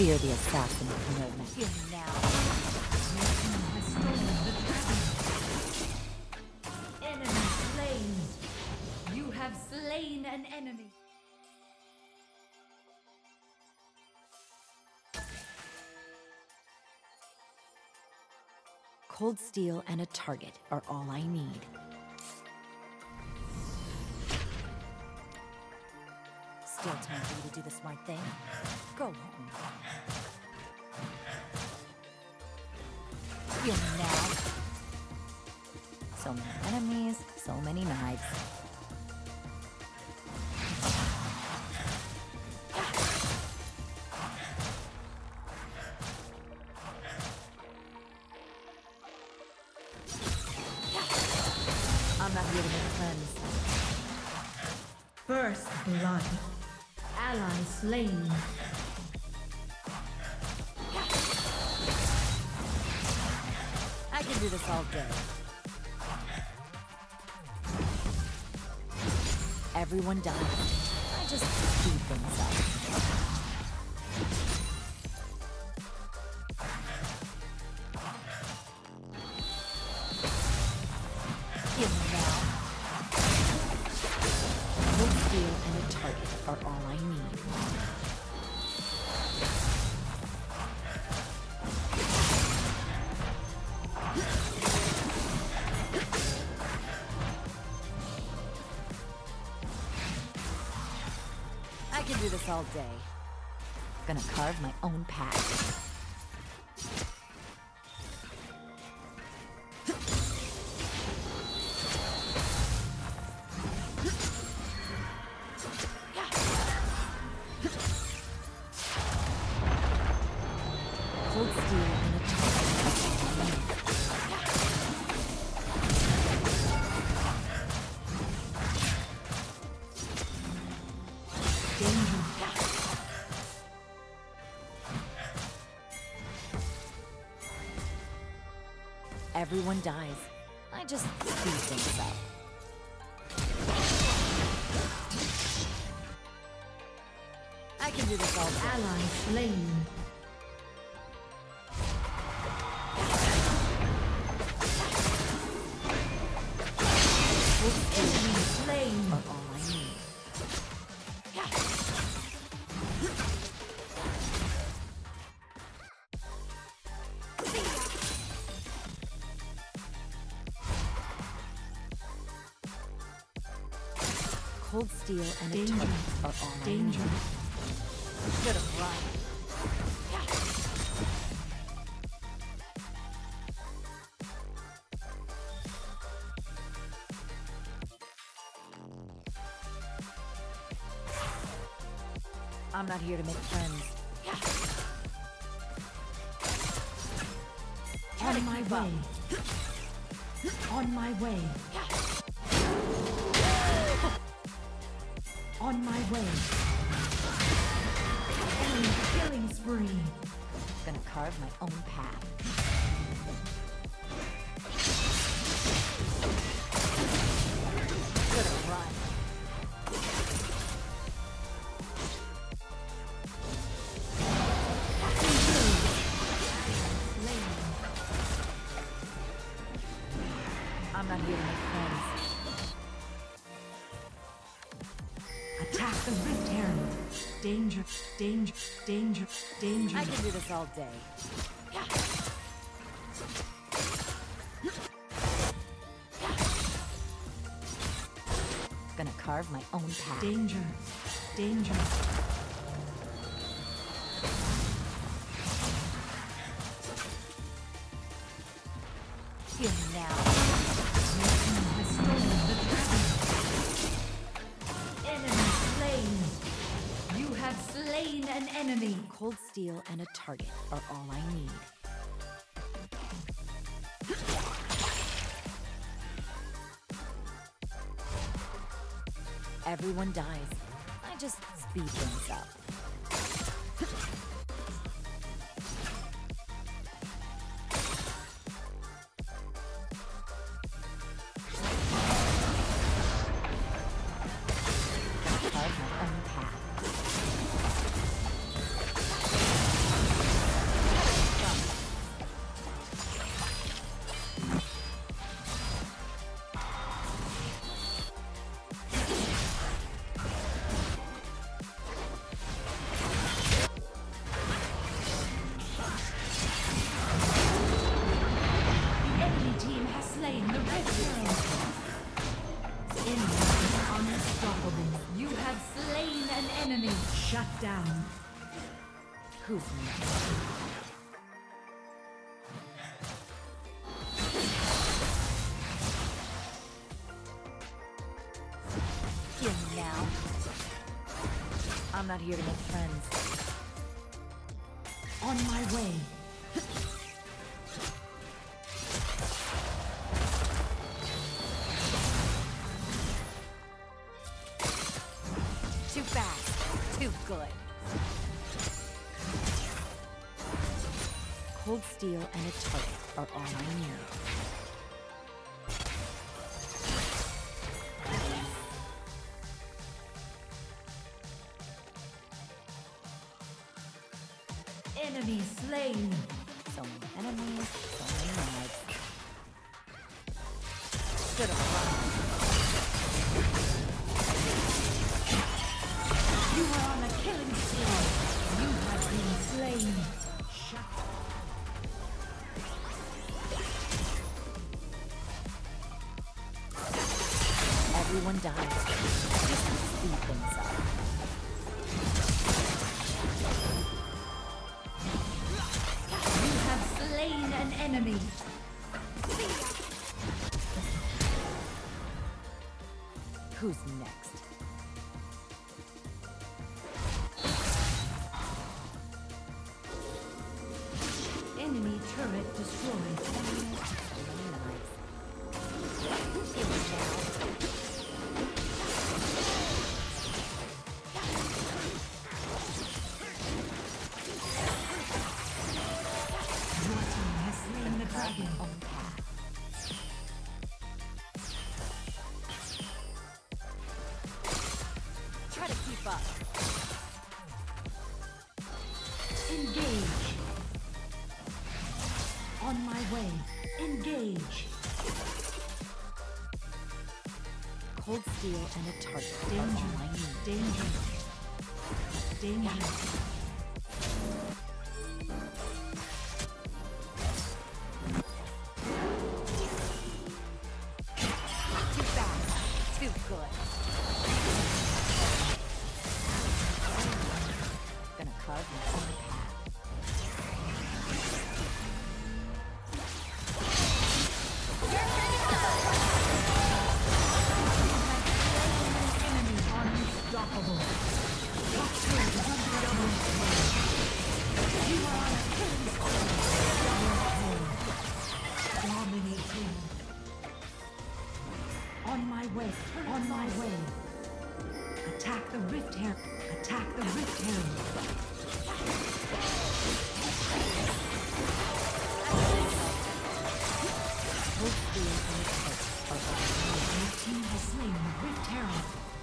Fear the assassin dragon. Enemy slain. You have slain an enemy. Cold steel and a target are all I need. Time for you to do the smart thing. Go home. You now. So many enemies, so many knives. I'm not here to make friends. First blood. Ally slain. I can do this all day. Everyone dies. I just speed things. All day. Gonna carve my own path. Cold steel Everyone dies. I just speed things up. I can do this all. Ally slain. Cold steel and a Danger. target are all I Danger. need. Should have run. I'm not here to make friends. On my way. On my way. On my way. Enemy killing spree. Gonna carve my own path. Danger, danger, danger. I can do this all day. Gonna carve my own path. Danger, danger. An enemy. Cold steel and a target are all I need. Everyone dies. I just speed things up. Now. I'm not here to make friends. On my way. Cold steel and a target are all I need. Enemy slain. So many enemies, so many have Dies. Just speed things up. You have slain an enemy. Who's next? Enemy turret destroyed. Up. Engage. On my way. Engage. Cold steel and a target Danger. Need. Danger. Danger. Attack the rift herald. Attack the rift I need. Your team has slain the rift herald.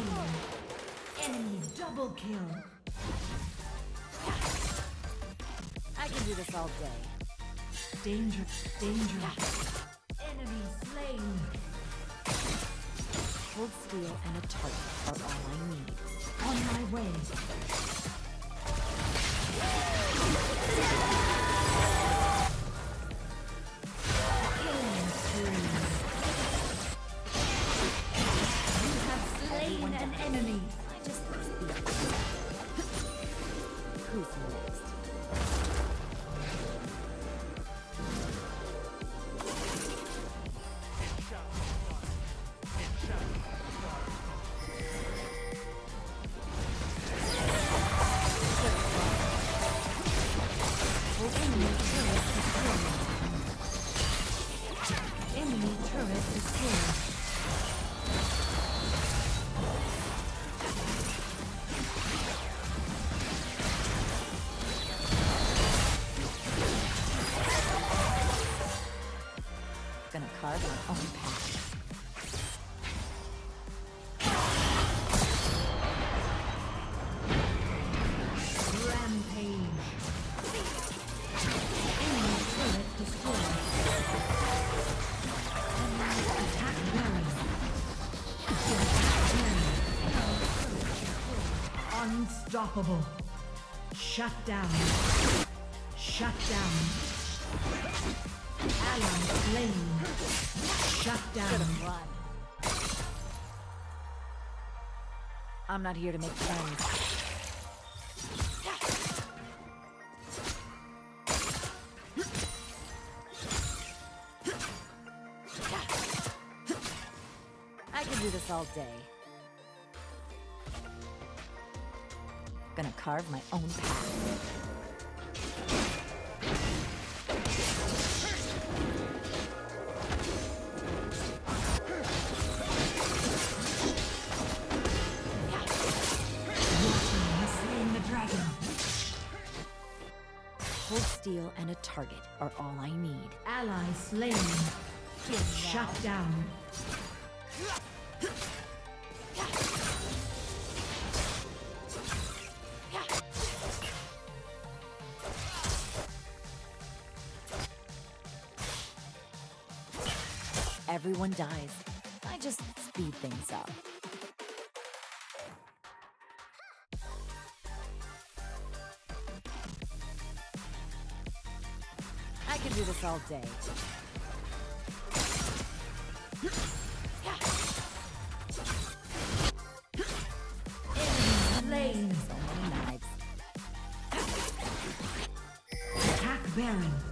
Slain. Enemy double kill. I can do this all day. Danger, danger. Enemy slain. Cold steel and a target are all I need. On my way. Unstoppable. Shut down. Shut down. Ally slain. Shut down. I'm not here to make friends. I can do this all day. Gonna carve my own path. steel and a target are all I need. Ally slain. Shut down. Everyone dies. I just speed things up. I can do this all day. Baron.